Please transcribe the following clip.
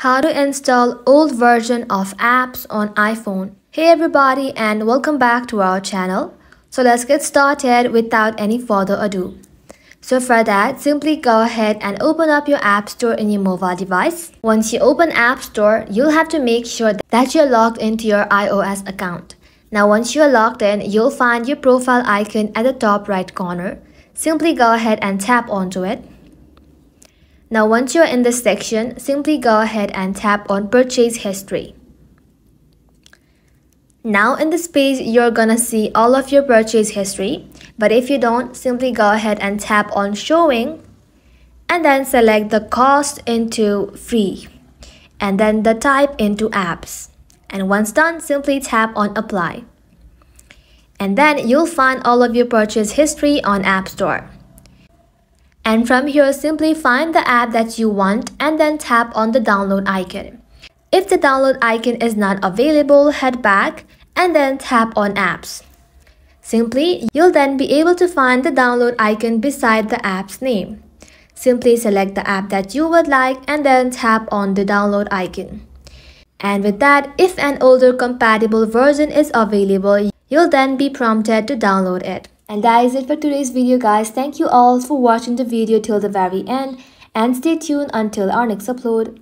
How to install old version of apps on iPhone. Hey everybody and welcome back to our channel. So let's get started without any further ado. So for that, simply go ahead and open up your App Store in your mobile device. Once you open App Store, you'll have to make sure that you're logged into your iOS account. Now once you're logged in, you'll find your profile icon at the top right corner. Simply go ahead and tap onto it. Now once you're in this section, simply go ahead and tap on purchase history. Now in this page, you're gonna see all of your purchase history. But if you don't, simply go ahead and tap on showing and then select the cost into free and then the type into apps. And once done, simply tap on apply. And then you'll find all of your purchase history on App Store. And from here, simply find the app that you want and then tap on the download icon. If the download icon is not available, head back and then tap on apps. Simply, you'll then be able to find the download icon beside the app's name. Simply select the app that you would like and then tap on the download icon. And with that, if an older compatible version is available, you'll then be prompted to download it. And that is it for today's video guys. Thank you all for watching the video till the very end and stay tuned until our next upload.